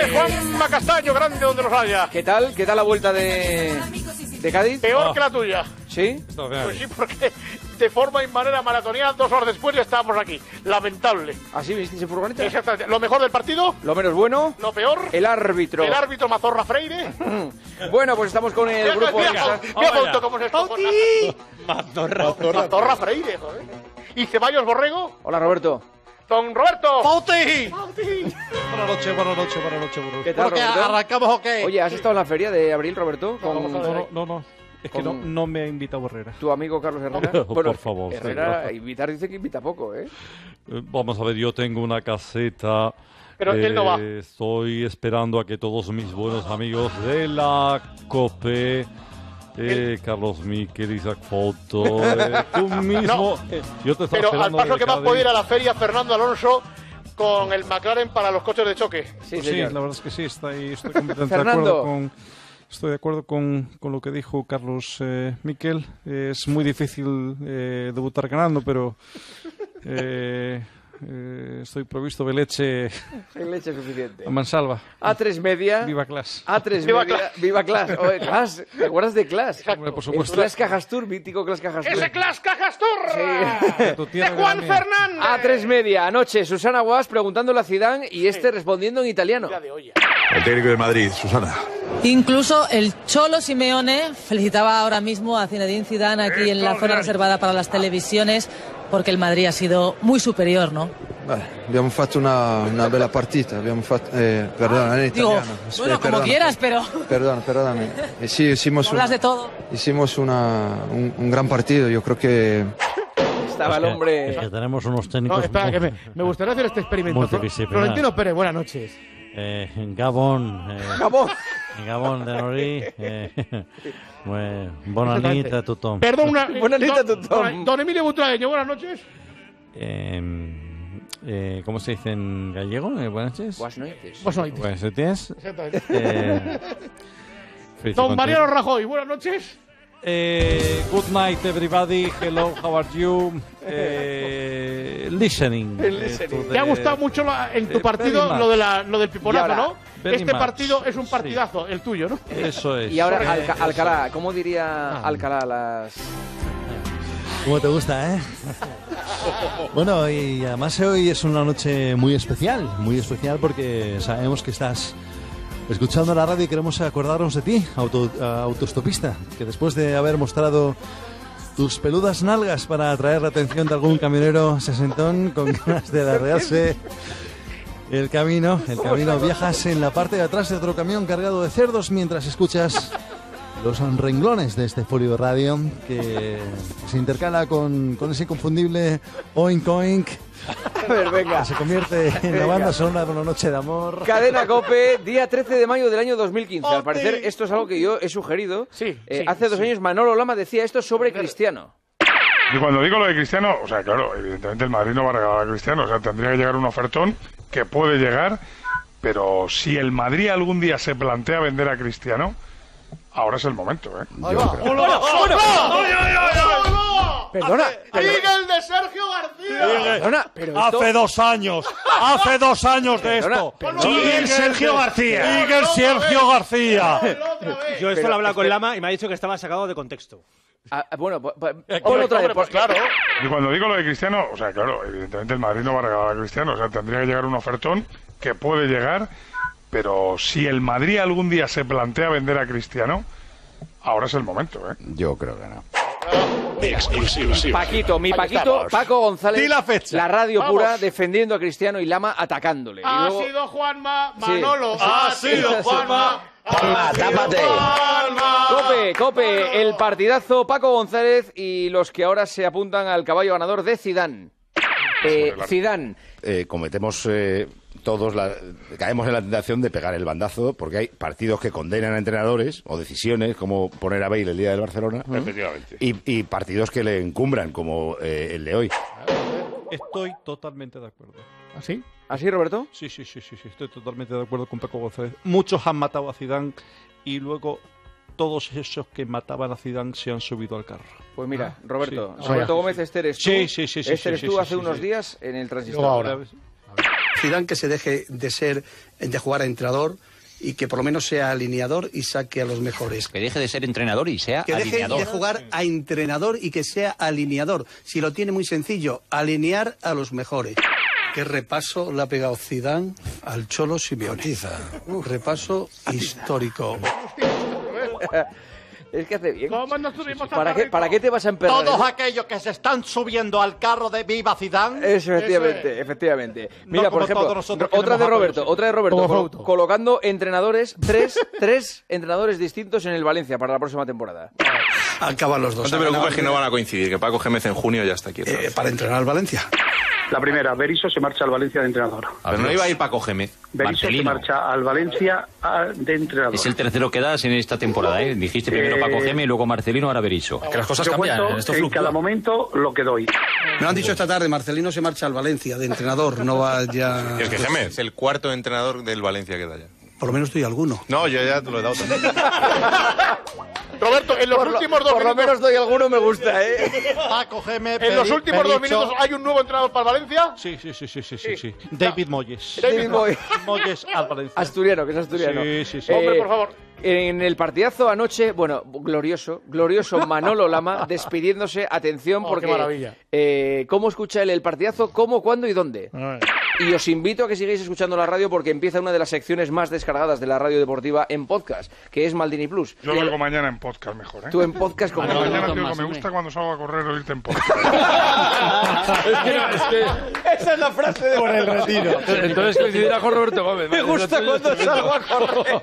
señores, Juanma Castaño, grande donde los haya. ¿Qué tal? ¿Qué tal la vuelta de, de Cádiz? Peor que la tuya. ¿Sí? Pues sí, porque de forma y manera maratoniana, dos horas después ya estábamos aquí. Lamentable. ¿Así vinisteis en furgoneta? Exactamente. Lo mejor del partido, Lo menos bueno, lo peor, el árbitro. el árbitro Mazorra Freire. Bueno, pues estamos con el grupo... mira, mira, cómo se escojona. Mazorra Freire, joder. Y Ceballos Borrego, Hola, Roberto. Don Roberto. ¡Pauti! Pauti. Buenas noches, buenas noches, buenas noches. buenas ¿Qué noches. tal, arrancamos o qué? Oye, ¿has estado en la feria de abril, Roberto? Con No, no, no, no. Es que no, no me ha invitado Herrera. tu amigo Carlos Herrera. Por favor, Herrera, invitar dice que invita poco, ¿eh? Eh, Vamos a ver, yo tengo una caseta. eh, Pero él no va. Estoy esperando a que todos mis buenos amigos de la COPE, eh, Carlos Miquel, Isaac Foto, eh, tú mismo. yo te Pero al paso que a poder ir a la feria Fernando Alonso con el McLaren para los coches de choque. Sí, Pues sí, la verdad es que sí, está ahí, estoy completamente de acuerdo con... Estoy de acuerdo con, con lo que dijo Carlos eh, Miquel. Es muy difícil eh, debutar ganando, pero eh, eh, estoy provisto de leche Hay leche suficiente. a mansalva. A3 media. Viva Class. A3 Viva media. Class. Viva Class. Oye, Class. ¿Te acuerdas de Class? Hombre, por supuesto. Class Cajastur, mítico Class Cajastur. ¡Ese Clas Cajasturra! Tu ¡De Juan. Fernández! A3 media. Anoche, Susana Guas preguntándole a Zidane y este respondiendo en italiano. Mira de olla. El técnico de Madrid, Susana. Incluso el Cholo Simeone felicitaba ahora mismo a Zinedine Zidane aquí en la zona reservada para las televisiones porque el Madrid ha sido muy superior, ¿no? Beh, abbiamo fatto una, una bella partita, abbiamo fatto, eh, perdona, Digo, italiano. bueno, Eh, como perdona, quieras, pero Perdona, perdóname. Eh, sí, hicimos, un, hablas de todo. hicimos una, un, un gran partido, yo creo que Estaba el hombre. Que tenemos unos técnicos. No, espera, muy- que me, me gustaría hacer este experimento. Florentino Pérez, buenas noches. Eh, Gabón. Eh, Gabón. Gabón de Norí. Eh, pues, buena nit a tothom. Perdón, una... Buena nit a don- tothom. don- Emilio Butragueño, buenas noches. Eh, eh, ¿Cómo se dice en gallego? Eh, buenas noches. Buenas noches. No, Buenas noches. exactamente. Eh, Don. Mariano Rajoy, buenas noches. Eh, good night, everybody. Hello, how are you? Eh, listening. Listening. Eh, to Te ha gustado mucho la- en tu partido very lo, de much. la, lo del piponazo, ¿no? very Este much. partido es un Sí. partidazo, el tuyo, ¿no? Eso es. Y ahora Alca- eso Alcalá, ¿cómo diría Ah. Alcalá las...? ¿Cómo te gusta, eh? bueno, y además hoy es una noche muy especial, muy especial porque sabemos que estás escuchando la radio y queremos acordarnos de ti, auto, autostopista, que después de haber mostrado tus peludas nalgas para atraer la atención de algún camionero sesentón con ganas de arrearse el camino, el camino viajas en la parte de atrás de otro camión cargado de cerdos mientras escuchas los renglones de este folio de radio que se intercala con, con ese inconfundible oink oink A ver, venga. que se convierte en la banda sonora de una noche de amor. Cadena Cope, día 13 de mayo del año 2015. Al parecer, esto es algo que yo he sugerido. Sí, Eh, sí, hace dos sí. años Manolo Lama decía esto sobre Cristiano. Y cuando digo lo de Cristiano, o sea, claro, evidentemente el Madrid no va a regalar a Cristiano, o sea, tendría que llegar un ofertón que puede llegar, pero si el Madrid algún día se plantea vender a Cristiano, ahora es el momento, ¿eh? Perdona, ¡Miguel de Sergio García! perdona, pero esto... Hace dos años, hace dos años de esto. perdona. Miguel Sergio García. Miguel Sergio García. Yo esto lo he hablado con. Lama y me ha dicho que estaba sacado de contexto. Ah, bueno, pues, pues, ponlo otra vez. hombre, pues. Y cuando digo lo de Cristiano, o sea, claro, evidentemente el Madrid no va a regalar a Cristiano, o sea, tendría que llegar un ofertón que puede llegar, pero si el Madrid algún día se plantea vender a Cristiano, ahora es el momento, ¿eh? Yo creo que no. Paquito, mi Paquito, Paco González. La fecha. La radio Vamos. pura defendiendo a Cristiano y Lama atacándole. Y Ha luego- sido Juanma, Sí. Manolo. Ha sido Juanma. Ha sido tápate. Juanma. Cope, Cope, el partidazo Paco González y los que ahora se apuntan al caballo ganador de Zidane. Eh, Zidane, Eh, cometemos eh, todos, la- caemos en la tentación de pegar el bandazo porque hay partidos que condenan a entrenadores o decisiones como poner a Bale el día del Barcelona Efectivamente. y, y partidos que le encumbran como eh, el de hoy. Estoy totalmente de acuerdo. ¿Así? ¿así Roberto? Sí, sí, sí, sí, sí, estoy totalmente de acuerdo con Paco González. Muchos han matado a Zidane y luego todos esos que mataban a Zidane se han subido al carro. Pues mira, Roberto, sí. Roberto. Gómez, este eres tú. Sí, sí, sí, sí, sí, eres sí, tú sí, hace sí, unos sí. días en el transistor. ahora. Zidane que se deje de ser, de jugar a entrenador y que por lo menos sea alineador y saque a los mejores. Que deje de ser entrenador y sea Que deje alineador. de jugar a entrenador y que sea alineador. Si lo tiene muy sencillo, alinear a los mejores. Qué repaso le ha pegado Zidane al Cholo Simeone. Un repaso histórico. Es que hace bien. ¿Cómo nos subimos a ¿Para qué, ¿Para qué te vas a emperrar? Todos aquellos que se están subiendo al carro de Viva Zidane. Eso, efectivamente, efectivamente. Mira, por ejemplo, otra de Roberto, otra de Roberto, colocando entrenadores, tres, tres entrenadores distintos en el Valencia para la próxima temporada. Acaban los dos. No te preocupes que no van a coincidir, que Paco Gémez en junio ya está aquí. Eh, para entrenar al Valencia. La primera, Berizzo se marcha al Valencia de entrenador. Pero no iba a ir Paco Gémez. Berizzo se Marcelino. marcha al Valencia de entrenador. Es el tercero que das en esta temporada, ¿eh? Dijiste primero Eh, Paco Geme, luego Marcelino, ahora Berizzo. Yo cuento en cada momento lo que doy. Me lo han dicho esta tarde, Marcelino se marcha al Valencia de entrenador, no va ya... Y es que Gémez es el cuarto entrenador del Valencia que da ya. Por lo menos doy alguno. No, yo ya te lo he dado también. Roberto, en los Por lo- últimos dos por lo minutos. menos doy alguno, me gusta, ¿eh? Paco Geme, En los últimos dos minutos hay un nuevo entrenador para Valencia. Sí, sí, sí, sí, sí, sí, sí. David Moyes. David Moyes. Moyes al Valencia. Asturiano, que es asturiano. Sí, sí, sí. Hombre, por favor. En el partidazo anoche, bueno, glorioso, glorioso Manolo Lama despidiéndose, atención, Oh, porque qué maravilla. eh, ¿cómo escucha él el partidazo? ¿Cómo, cuándo y dónde? Y os invito a que sigáis escuchando la radio porque empieza una de las secciones más descargadas de la radio deportiva en podcast, que es Maldini Plus. Yo lo hago mañana en podcast mejor, ¿eh? Tú en podcast como Mañana, tío, que me gusta cuando salgo a correr oírte en podcast. Esa es la frase de Por el retiro. Entonces coincidirá con Roberto Gómez. Me gusta cuando salgo a correr.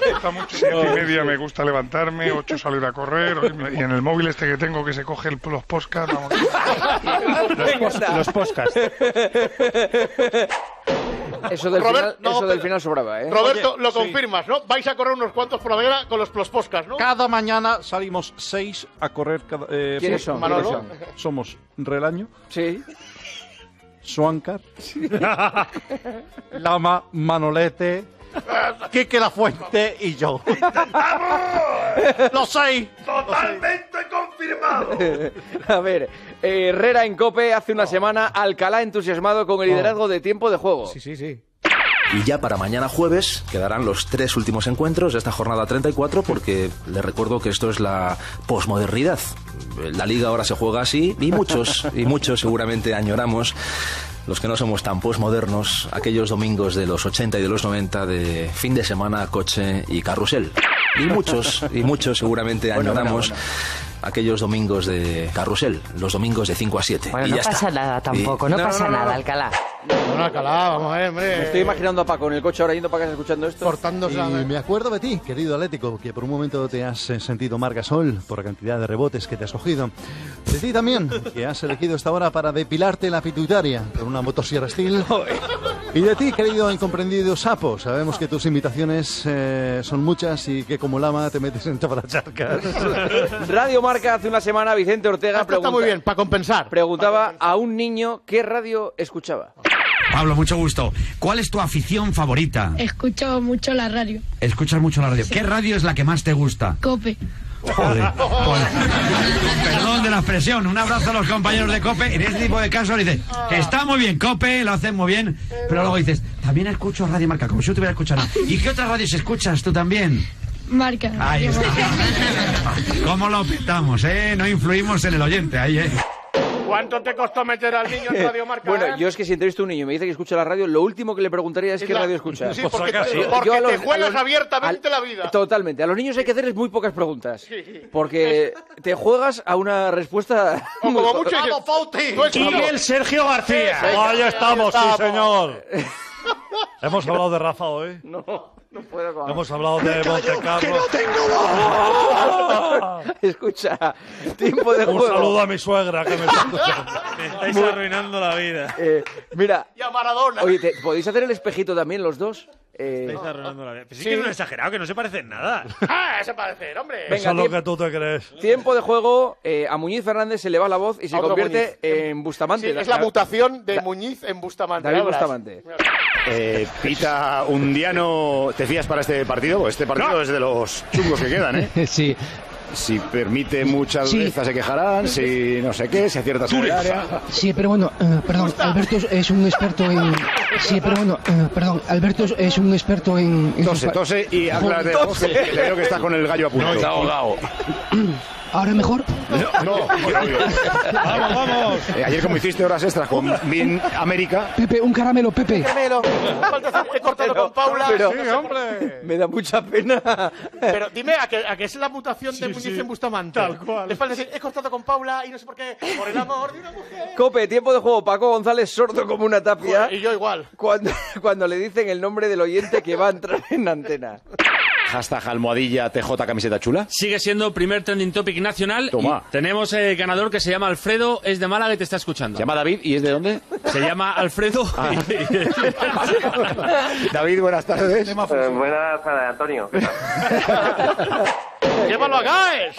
Me gusta mucho, siete y media me gusta levantarme, ocho salir a correr, y en el móvil este que tengo que se coge el- los podcasts, vamos. Los podcasts. Eso del, Robert, final, no, eso del pero- final sobraba, ¿eh? Roberto, Oye, lo sí. confirmas, ¿no? Vais a correr unos cuantos por la mañana con los, los podcasts, ¿no? Cada mañana salimos seis a correr. Cada, eh, ¿Quiénes sí, son? Manolo. ¿Quiénes son? Somos Relaño, Sí. Swankar, Lama, Manolete, Quique La Fuente y yo. ¡Los seis! ¡Totalmente confirmado! A ver, Herrera en Cope hace una semana, Alcalá entusiasmado con el liderazgo de tiempo de juego. Sí, sí, sí. Y ya para mañana jueves quedarán los tres últimos encuentros de esta jornada 34 porque les recuerdo que esto es la posmodernidad. La liga ahora se juega así y muchos, y muchos seguramente añoramos los que no somos tan posmodernos, aquellos domingos de los 80 y de los 90 de fin de semana, coche y carrusel. Y muchos, y muchos seguramente Bueno, añoramos bueno. aquellos domingos de carrusel, los domingos de 5 a 7. Bueno, y no ya pasa está. nada tampoco, no, No, no, pasa no, nada. Alcalá. Bueno, Alcalá, vamos a ver, hombre. Me estoy imaginando a Paco en el coche ahora yendo para casa escuchando esto. Cortándose la... Y me acuerdo de ti, querido Atlético, que por un momento te has eh, sentido Margasol por la cantidad de rebotes que te has cogido. De ti también, que has elegido esta hora para depilarte la pituitaria con una motosierra Steel. Y de ti, querido incomprendido sapo, sabemos que tus invitaciones eh, son muchas y que como lama te metes en todas las charcas. Radio Marca hace una semana, Vicente Ortega Esto está muy bien, para compensar. preguntaba a un niño qué radio escuchaba. Pablo, mucho gusto. ¿Cuál es tu afición favorita? Escucho mucho la radio. Escuchas mucho la radio. ¿Qué radio es la que más te gusta? Cope. Joder. Joder. Perdón de la expresión. Un abrazo a los compañeros de COPE. En este tipo de casos dices está muy bien COPE, lo hacen muy bien, pero luego dices, también escucho Radio Marca, como si yo te hubiera escuchado. ¿Y qué otras radios escuchas tú también? Marca. Ahí está. ¿Cómo lo petamos, eh? No influimos en el oyente ahí, eh. ¿Cuánto te costó meter al niño en Radio Marca? Bueno, eh? yo es que si entrevisto a un niño y me dice que escucha la radio, lo último que le preguntaría es Es qué la- radio escucha. Sí, porque, te, Yo porque los- te juegas los- abiertamente la vida. Totalmente. A los niños hay que hacerles muy pocas preguntas. Sí, sí. Porque te juegas a una respuesta. O como muy- mucho Y el Sergio García. Sí, sí. Ahí estamos, sí, estamos. señor. Hemos hablado de Rafa hoy. No, no puedo con... Hemos hablado de Monte Carlo. Escucha, tiempo de Un juego. saludo a mi suegra que me está escuchando. Me estáis arruinando la vida. Eh, mira, Y a Maradona. oye, ¿te- ¿podéis hacer el espejito también los dos? Eh, Estáis arruinando la vida. Pero sí, Sí. que es un exagerado, que no se parece en nada. Ah, ese parece, hombre. Venga, Eso es lo tiempo- que tú te crees. Tiempo de juego, eh, a Muñiz Fernández se le va la voz y se otro convierte Muñiz. en Bustamante. Sí, es la mutación de Da- Muñiz en Bustamante. David. Bustamante. Eh, Pita Undiano, ¿te fías para este partido? Pues Este partido es de los chungos que quedan, ¿eh? Sí. Si permite mucha Sí. dureza se quejarán, si no sé qué, si aciertas en el área. Sí, pero bueno, eh, perdón, Alberto es- es un experto en, Sí, pero bueno, eh, perdón, Alberto es- es un experto en... en Tose, tose y aclárate, Tose. que le veo que estás con el gallo a punto. No, está ahogado. ¿Ahora mejor? No, Vamos, vamos. Eh, ayer como hiciste horas extras con Bin América, Pepe, un caramelo, Pepe. Caramelo. He cortado con Paula. pero- Sí, hombre. Me da mucha pena. Pero dime, ¿a que, a que es la mutación de Muñiz sí. en Bustamante? Tal cual. Le falta decir, he cortado con Paula y no sé por qué, por el amor de una mujer. Cope, tiempo de juego. Paco González sordo como una tapia. Y yo igual. Cuando, cuando le dicen el nombre del oyente que va a entrar en antena. Hashtag almohadilla TJ camiseta chula. Sigue siendo primer trending topic nacional. Toma. Y tenemos el ganador que se llama Alfredo, es de Málaga y te está escuchando. Se llama David y es de dónde? Se llama Alfredo. David, buenas tardes. buenas tardes, Antonio. ¡Llévalo a Gaes!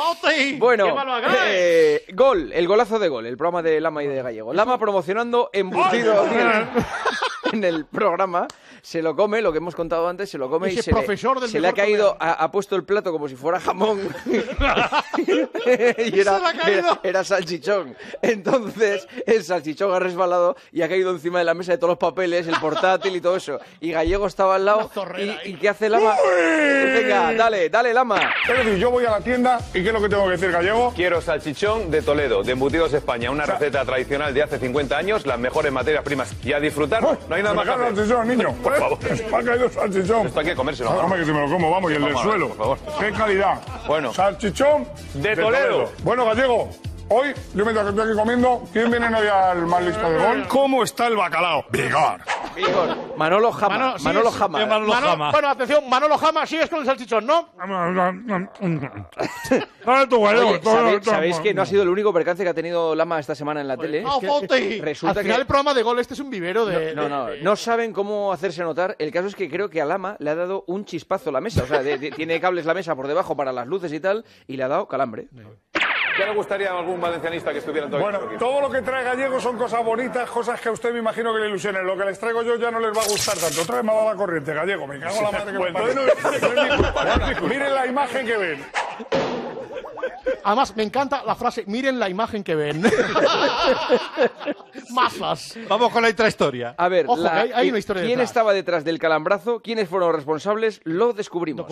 Bueno, ¡Llévalo a Gaes! eh, gol, el golazo de gol, el programa de Lama y de Gallego. Lama promocionando embutido en el, programa. Se lo come, lo que hemos contado antes, se lo come y se, le, profesor del se le ha caído, ha, ha puesto el plato como si fuera jamón. y Se era, le ha caído. era- era salchichón. Entonces, el salchichón ha resbalado y ha caído encima de la mesa de todos los papeles, el portátil y todo eso. Y Gallego estaba al lado. ¿Y, y qué hace Lama? Venga, dale, dale, Lama. Es decir, yo voy a la tienda y ¿qué es lo que tengo que decir, gallego? Quiero salchichón de Toledo, de Embutidos España, una receta tradicional de hace 50 años, las mejores materias primas. Y a disfrutar, no hay nada más el salchichón, niño. Por favor. Me ha caído salchichón. Esto hay que comérselo. Ah, hombre, que si me lo como, vamos, y el del suelo. por favor. ¿Qué calidad? Bueno. Salchichón De Toledo. Bueno, gallego, hoy, yo mientras que estoy aquí comiendo, ¿quién viene hoy al más listo de gol? ¿Cómo está el bacalao? Vigor. Manolo Jama. Mano- Manolo Jama. Mano- Bueno, atención, Manolo Jama, sigues con el salchichón, ¿no? Dale tu gallego. Oye, ¿sabe- ¿sabéis que no ha sido el único percance que ha tenido Lama esta semana en la tele? ¡Ah! Resulta Al final que- el programa de gol este es un vivero de... No, no, de- no saben cómo hacerse notar. El caso es que creo que a Lama le ha dado un chispazo la mesa. O sea, de- de- tiene cables la mesa por debajo para las luces y tal, y le ha dado calambre. ¿Ya le gustaría a algún valencianista que estuviera en todo Bueno, esto? todo lo que trae gallego son cosas bonitas, cosas que a usted me imagino que le ilusionen. Lo que les traigo yo ya no les va a gustar tanto. Otra vez me ha dado la corriente, gallego. Me cago en la madre que me Bueno, no-. Miren la imagen que ven. Además, me encanta la frase, miren la imagen que ven. Masas. Vamos con la intrahistoria. A ver, Ojo, la- hay- hay una historia ¿quién detrás. estaba detrás del calambrazo? ¿Quiénes fueron los responsables? Lo descubrimos.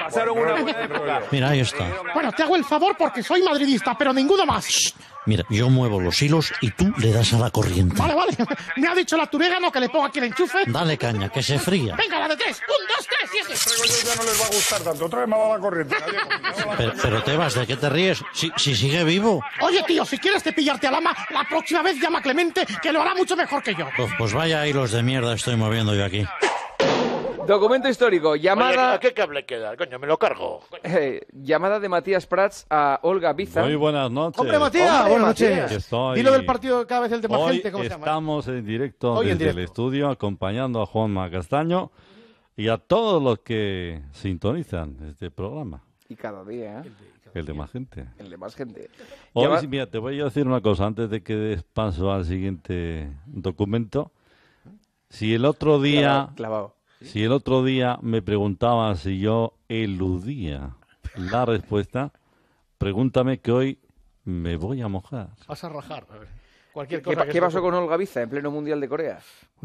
Pasaron una buena época. Mira, ahí está. Bueno, te hago el favor porque soy madridista, pero ninguno más. Mira, yo muevo los hilos y tú le das a la corriente. Vale, vale. Me ha dicho la turégano que le ponga aquí el enchufe. Dale caña, que se fría. Venga, la de tres. Un, dos, tres, y ese. Traigo yo ya no les va a gustar tanto. Otra vez me dado la corriente, Pero, pero Tebas, ¿de qué te ríes? Si, si sigue vivo. Oye, tío, si quieres te pillarte a Lama, la próxima vez llama a Clemente, que lo hará mucho mejor que yo. Pues, pues vaya hilos de mierda estoy moviendo yo aquí. Documento histórico. Oye, Llamada, ¿a qué cable queda? Coño, me lo cargo. eh, llamada de Matías Prats a Olga Biza. Muy buenas noches. Hombre, Matías, Hombre, buenas Matías. noches. Estoy- Dilo del partido cada vez el de más Hoy gente, ¿cómo se llama? estamos en directo Hoy en desde el directo. estudio acompañando a Juanma Castaño y a todos los que sintonizan este programa, Y cada día, ¿eh? el de más gente. El de más gente. Hoy, mira, te voy a decir una cosa antes de que des paso al siguiente documento. Si el otro día, Clavado, clavado. Si el otro día me preguntaba si yo eludía la respuesta, pregúntame que hoy me voy a mojar. Vas a rajar. A ver. Cualquier ¿Qué, cosa que qué pasó con Olga Biza en pleno Mundial de Corea?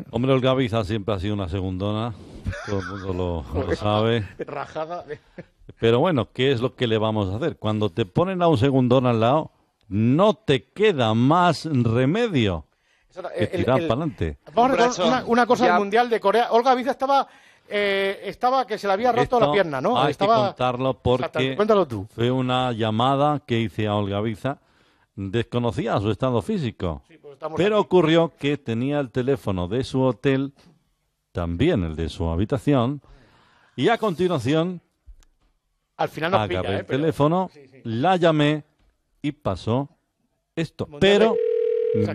Hombre, Olga Biza siempre ha sido una segundona, todo el mundo lo, lo sabe. Rajada. de- Pero bueno, ¿qué es lo que le vamos a hacer? Cuando te ponen a un segundón al lado, no te queda más remedio que tirar para adelante. Vamos a recordar una, una cosa Ya- del Mundial de Corea. Olga Biza estaba, eh, estaba que se le había roto la pierna, ¿no? Hay estaba... que contarlo porque. Cuéntalo tú. fue una llamada que hice a Olga Biza. Desconocía su estado físico, pues estamos pero aquí. ocurrió que tenía el teléfono de su hotel, también el de su habitación, y a continuación Al final nos pilla, agarré ¿eh? el Pero- teléfono, la llamé y pasó esto. Pero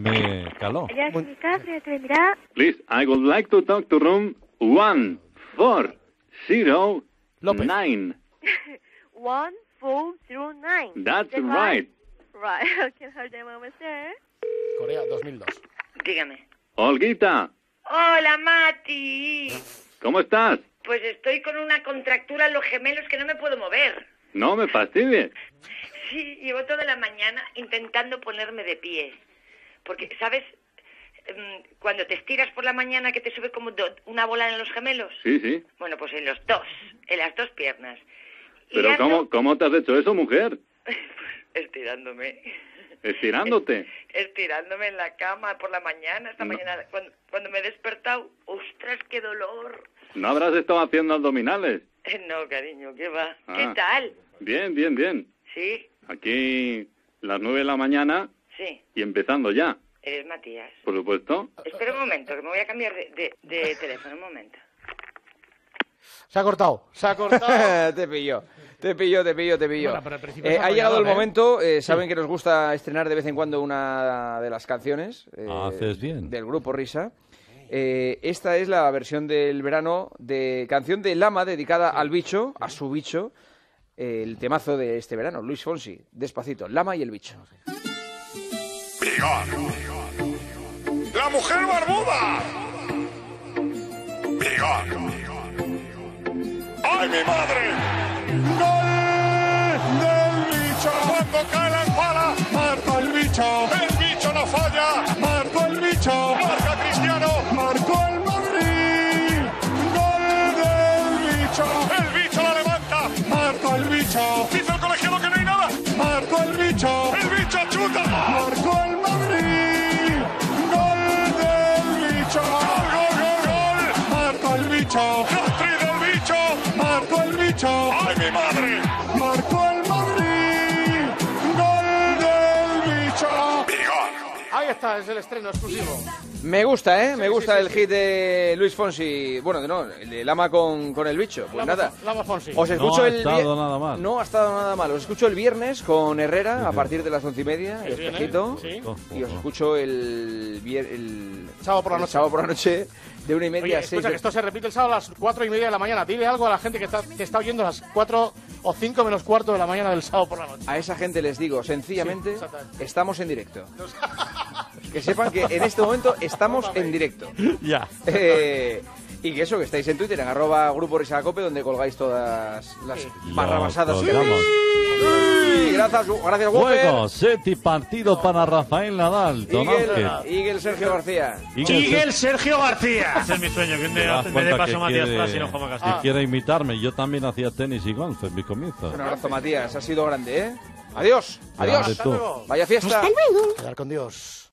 me caló. Please, I would like to talk to room 14009. One four zero nine. That's The right. Right. Okay, hold sir. Corea 2002. Dígame. Olguita, Hola, Mati. ¿cómo estás? Pues estoy con una contractura en los gemelos que no me puedo mover. No me fastidies. Sí, llevo toda la mañana intentando ponerme de pie. Porque, ¿sabes? em, cuando te estiras por la mañana que te sube como do- una bola en los gemelos. Sí, sí. Bueno, pues en los dos, en las dos piernas. Y Pero ando ¿cómo, ¿cómo te has hecho eso, mujer? estirándome. Estirándote. Estirándome en la cama por la mañana, esta No. mañana, cuando, cuando me he despertado, ¡ostras, qué dolor! ¿No habrás estado haciendo abdominales? Eh, No, cariño, ¿qué va? Ah. ¿Qué tal? Bien, bien, bien. Sí, Aquí las nueve de la mañana sí, y empezando ya, eres Matías. por supuesto. Espera un momento, que me voy a cambiar de, de, de teléfono, un momento. Se ha cortado, se ha cortado. te pilló. Te pilló, te pilló, te pilló. Bueno, Eh, ha llegado el ¿eh? momento, eh, saben que nos gusta estrenar de vez en cuando una de las canciones eh, Haces bien. del grupo Risa. Eh, esta es la versión del verano de canción de Lama dedicada al bicho, a su bicho, eh, el temazo de este verano, Luis Fonsi, despacito, Lama y el bicho. ¡La mujer barbuda! ¡Vigor! ¡Ay, mi madre! ¡Marcó el Madrid! ¡Gol del bicho! Ahí está, es el estreno exclusivo. Me gusta, ¿eh? Me gusta el hit de Luis Fonsi. Bueno, no, el de Lama con, con el bicho. Pues Lama- nada. Lama Fonsi. Os No escucho ha el estado nada mal. No ha estado nada mal. Os escucho el viernes con Herrera a partir de las once y media, Sí, espejito. sí. Y os escucho el, vier- el Sábado por la el noche. sábado por la noche de una y media Oye, a seis. escucha, que esto se repite el sábado a las cuatro y media de la mañana. Dile algo a la gente que está, que está oyendo a las cuatro o cinco menos cuarto de la mañana del sábado por la noche. A esa gente les digo, sencillamente, Sí, estamos en directo. Que sepan que en este momento estamos en directo. Ya. Eh, y que eso, que estáis en Twitter, en arroba Grupo Risacope, donde colgáis todas las barrabasadas que colgamos. Sí, gracias, gracias. Juego, set y partido para Rafael Nadal. Igel Sergio García. Miguel Sergio García. Ese es mi sueño, que un día me dé paso que Matías quiere- Pras y no Juanma que Castro. quiere imitarme. Yo también hacía tenis y golf en mi comienzo. Un abrazo, Matías. Ha sido grande, ¿eh? Adiós. Adiós. Vaya fiesta. Quedar con Dios.